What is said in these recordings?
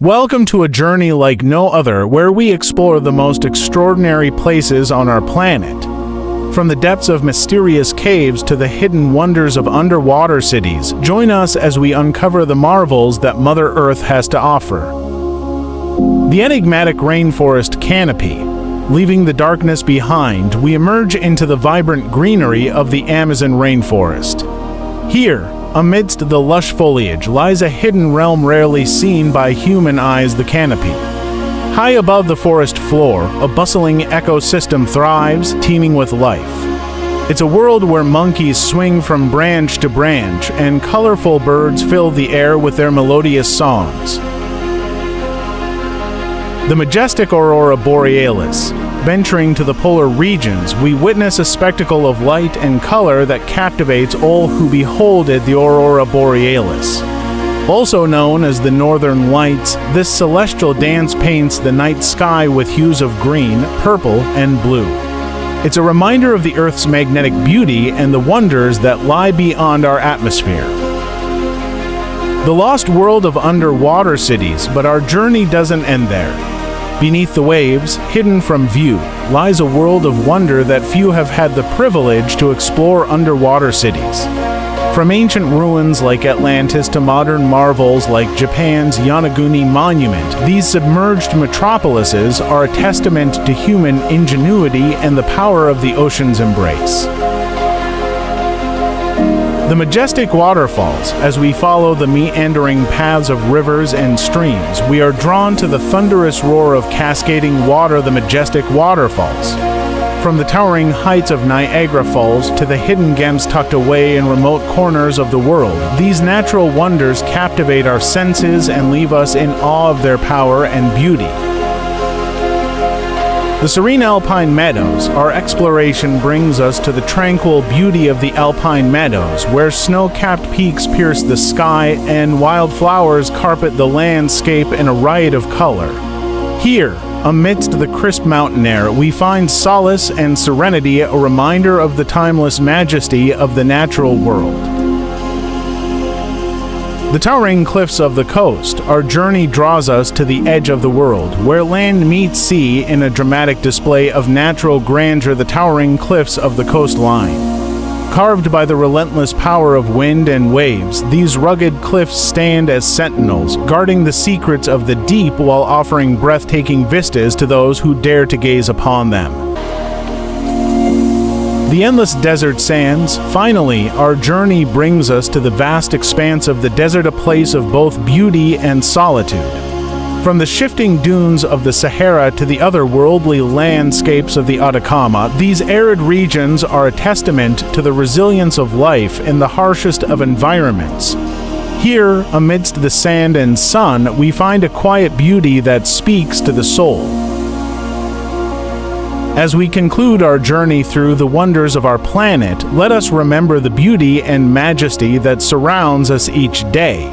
Welcome to a journey like no other where we explore the most extraordinary places on our planet. From the depths of mysterious caves to the hidden wonders of underwater cities, join us as we uncover the marvels that Mother Earth has to offer. The enigmatic rainforest canopy. Leaving the darkness behind, we emerge into the vibrant greenery of the Amazon rainforest. Here, Amidst the lush foliage lies a hidden realm rarely seen by human eyes the canopy. High above the forest floor, a bustling ecosystem thrives, teeming with life. It's a world where monkeys swing from branch to branch and colorful birds fill the air with their melodious songs. The majestic Aurora Borealis, Venturing to the polar regions, we witness a spectacle of light and color that captivates all who behold it the Aurora Borealis. Also known as the Northern Lights, this celestial dance paints the night sky with hues of green, purple, and blue. It's a reminder of the Earth's magnetic beauty and the wonders that lie beyond our atmosphere. The lost world of underwater cities, but our journey doesn't end there. Beneath the waves, hidden from view, lies a world of wonder that few have had the privilege to explore underwater cities. From ancient ruins like Atlantis to modern marvels like Japan's Yonaguni Monument, these submerged metropolises are a testament to human ingenuity and the power of the ocean's embrace. The majestic waterfalls, as we follow the meandering paths of rivers and streams, we are drawn to the thunderous roar of cascading water, the majestic waterfalls. From the towering heights of Niagara Falls to the hidden gems tucked away in remote corners of the world, these natural wonders captivate our senses and leave us in awe of their power and beauty. The serene alpine meadows, our exploration brings us to the tranquil beauty of the alpine meadows, where snow capped peaks pierce the sky and wildflowers carpet the landscape in a riot of color. Here, amidst the crisp mountain air, we find solace and serenity, a reminder of the timeless majesty of the natural world. The towering cliffs of the coast, our journey draws us to the edge of the world, where land meets sea in a dramatic display of natural grandeur, the towering cliffs of the coastline. Carved by the relentless power of wind and waves, these rugged cliffs stand as sentinels, guarding the secrets of the deep while offering breathtaking vistas to those who dare to gaze upon them. The endless desert sands. Finally, our journey brings us to the vast expanse of the desert, a place of both beauty and solitude. From the shifting dunes of the Sahara to the otherworldly landscapes of the Atacama, these arid regions are a testament to the resilience of life in the harshest of environments. Here, amidst the sand and sun, we find a quiet beauty that speaks to the soul. As we conclude our journey through the wonders of our planet, let us remember the beauty and majesty that surrounds us each day.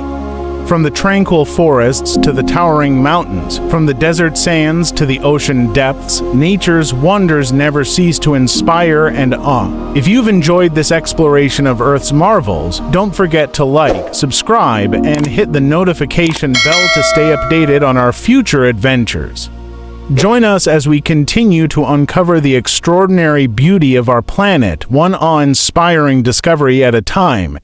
From the tranquil forests to the towering mountains, from the desert sands to the ocean depths, nature's wonders never cease to inspire and awe. If you've enjoyed this exploration of Earth's marvels, don't forget to like, subscribe, and hit the notification bell to stay updated on our future adventures. Join us as we continue to uncover the extraordinary beauty of our planet, one awe-inspiring discovery at a time.